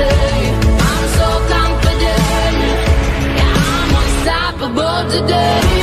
play. I'm so confident, yeah, I'm unstoppable today.